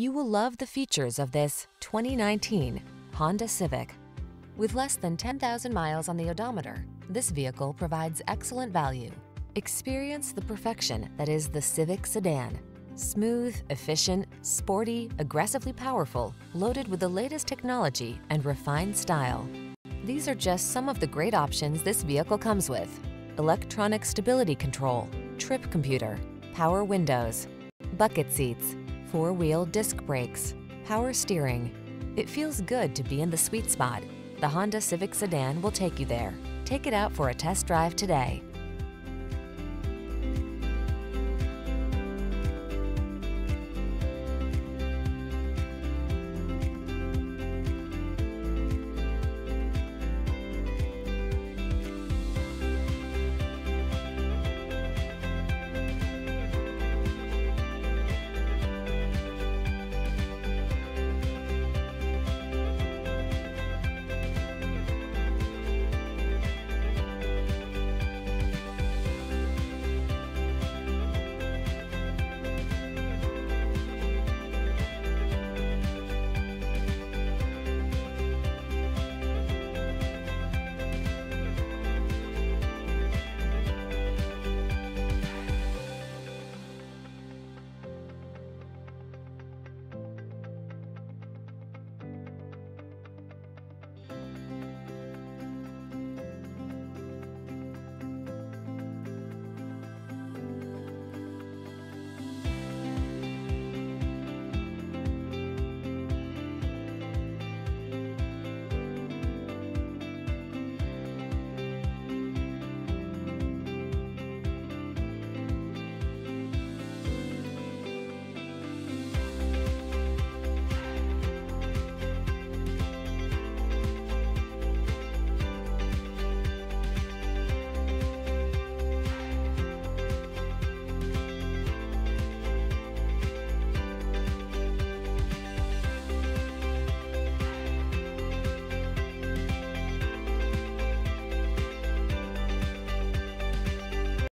You will love the features of this 2019 Honda Civic. With less than 10,000 miles on the odometer, this vehicle provides excellent value. Experience the perfection that is the Civic sedan. Smooth, efficient, sporty, aggressively powerful, loaded with the latest technology and refined style. These are just some of the great options this vehicle comes with. Electronic stability control, trip computer, power windows, bucket seats, four-wheel disc brakes, power steering. It feels good to be in the sweet spot. The Honda Civic Sedan will take you there. Take it out for a test drive today.